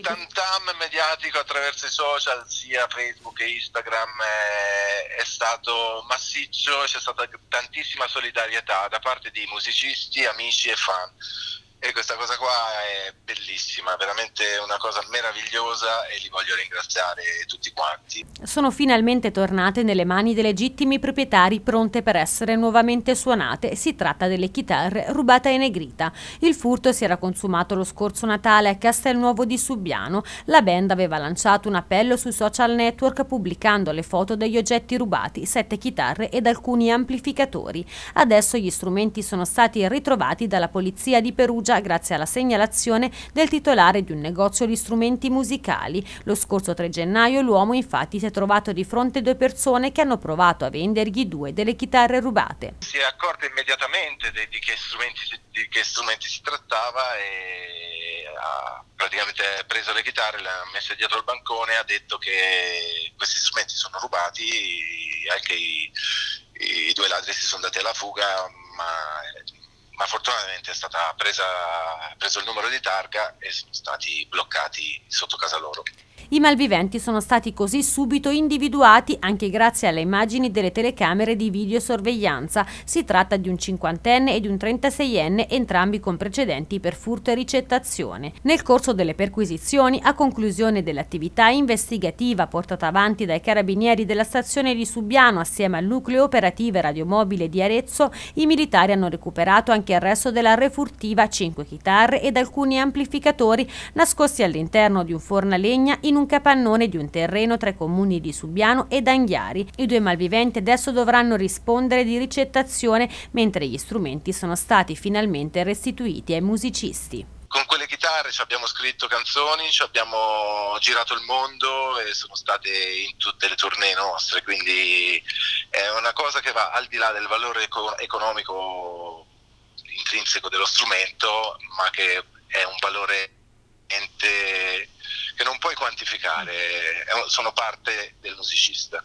tantam mediatico attraverso i social, sia Facebook che Instagram, è, è stato massiccio, c'è stata tantissima solidarietà da parte di musicisti, amici e fan e questa cosa qua è bellissima, veramente una cosa meravigliosa e li voglio ringraziare tutti quanti. Sono finalmente tornate nelle mani dei legittimi proprietari pronte per essere nuovamente suonate. Si tratta delle chitarre rubate ai Negrita. Il furto si era consumato lo scorso Natale a Castelnuovo di Subiano. La band aveva lanciato un appello sui social network pubblicando le foto degli oggetti rubati, sette chitarre ed alcuni amplificatori. Adesso gli strumenti sono stati ritrovati dalla polizia di Perugia Perugia grazie alla segnalazione del titolare di un negozio di strumenti musicali. Lo scorso 3 gennaio l'uomo infatti si è trovato di fronte due persone che hanno provato a vendergli due delle chitarre rubate. Si è accorto immediatamente di, che, strumenti, di che strumenti si trattava e ha praticamente preso le chitarre, le ha messe dietro il bancone e ha detto che questi strumenti sono rubati, anche i, i due ladri si sono dati alla fuga, ma ma fortunatamente è presa preso il numero di targa e sono stati bloccati sotto casa loro. I malviventi sono stati così subito individuati anche grazie alle immagini delle telecamere di videosorveglianza. Si tratta di un cinquantenne e di un 36enne, entrambi con precedenti per furto e ricettazione. Nel corso delle perquisizioni, a conclusione dell'attività investigativa portata avanti dai carabinieri della stazione di Subiano assieme al nucleo operative radiomobile di Arezzo, i militari hanno recuperato anche il resto della refurtiva, 5 chitarre ed alcuni amplificatori nascosti all'interno di un forno legna in un un capannone di un terreno tra i comuni di Subiano ed Anghiari. I due malviventi adesso dovranno rispondere di ricettazione mentre gli strumenti sono stati finalmente restituiti ai musicisti con quelle chitarre ci abbiamo scritto canzoni, ci abbiamo girato il mondo e sono state in tutte le tournée nostre, quindi è una cosa che va al di là del valore economico intrinseco dello strumento, ma che è un valore che non puoi quantificare, sono parte del musicista.